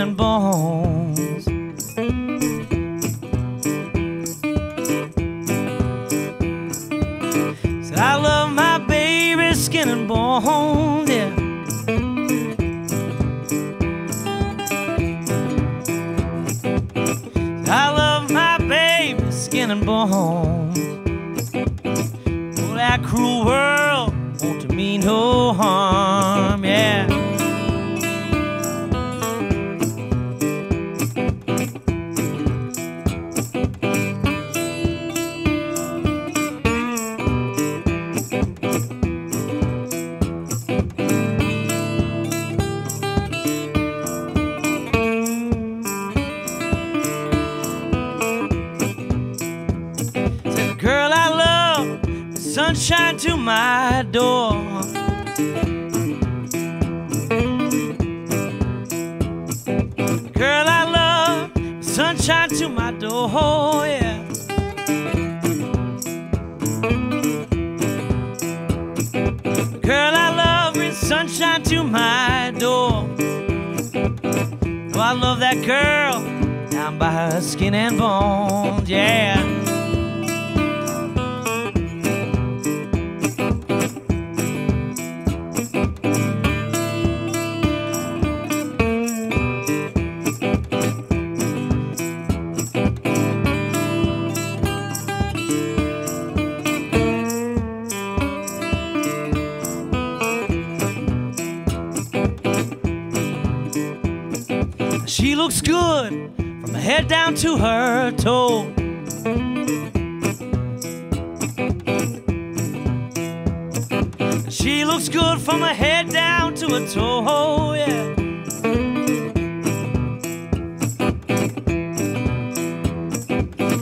and bones. So I love my baby, skin and bones, yeah. So I love my baby, skin and bones. Oh, that cruel world won't mean no harm. Sunshine to my door. Girl I love, sunshine to my door, yeah. Girl I love sunshine to my door. Oh, I love that girl down by her skin and bones, yeah. She looks good from her head down to her toe. She looks good from her head down to her toe, yeah.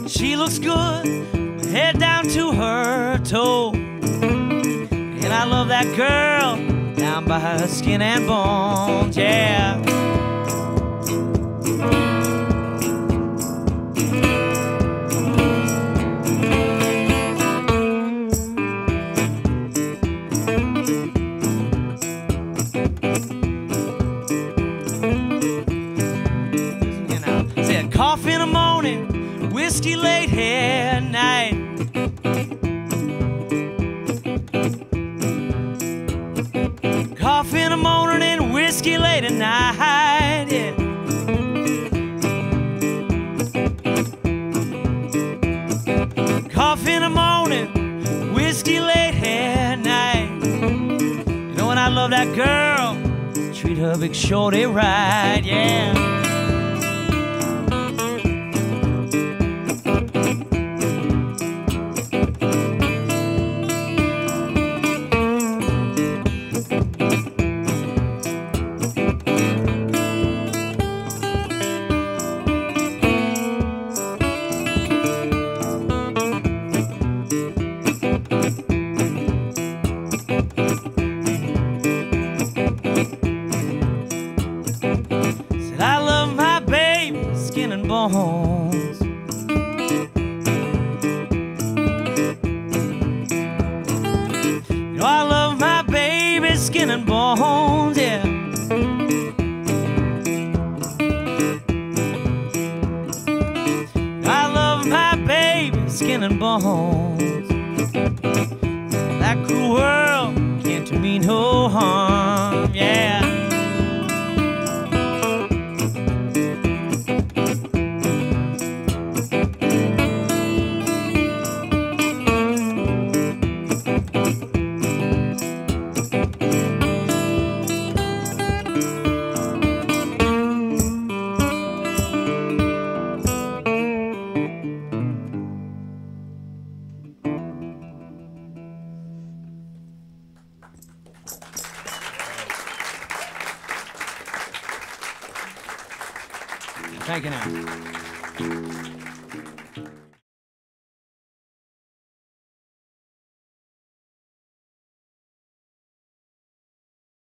She looks good from her head down to her toe. And I love that girl down by her skin and bones, yeah. You know. Said coffee in the morning, whiskey late at night. Coffee in the morning and whiskey late at night. Yeah. Coffee in the morning, whiskey late at night. You know when I love that girl, treat her big shorty right, yeah. Skin and bones. That cruel world can't do me no harm, yeah. Thank you now.